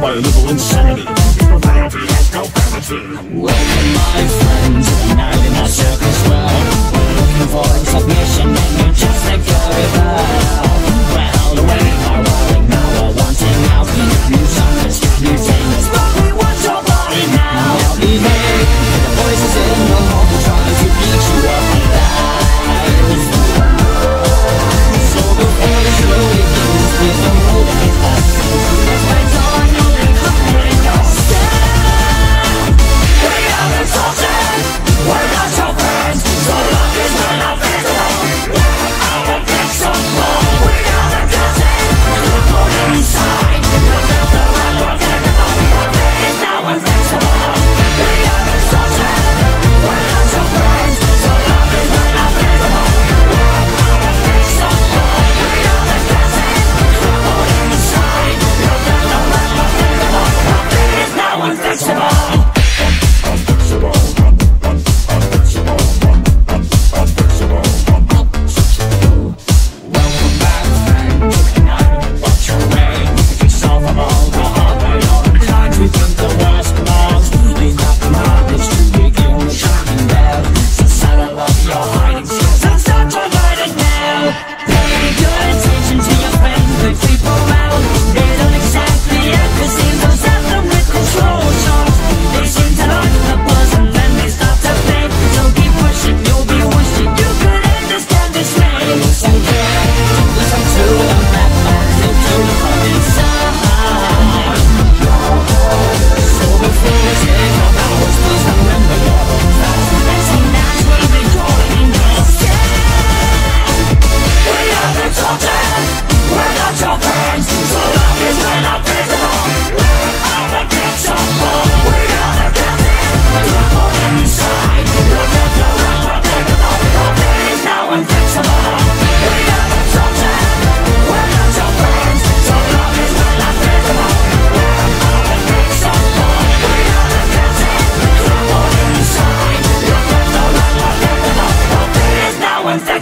by a little insanity. Oh.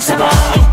Stop.